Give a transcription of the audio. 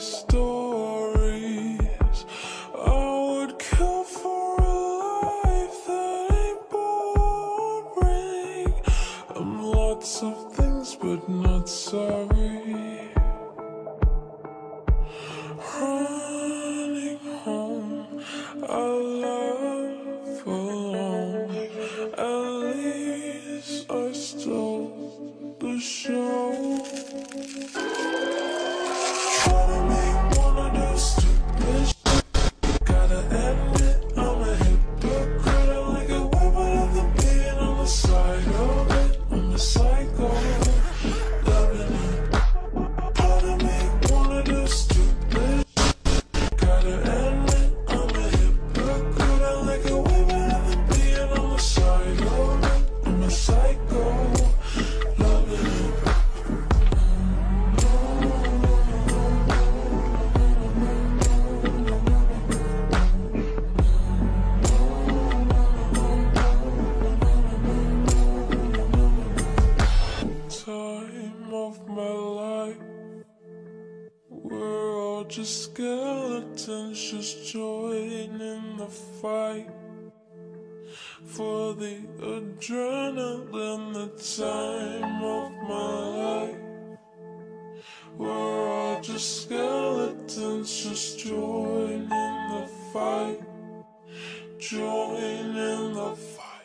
stories. I would kill for a life that ain't boring. I'm lots of things but not sorry. Running home, I love alone. At least I I'm my life. We're all just skeletons, just joining the fight. For the adrenaline, the time of my life. We're all just skeletons, just joining the fight. Joining the fight.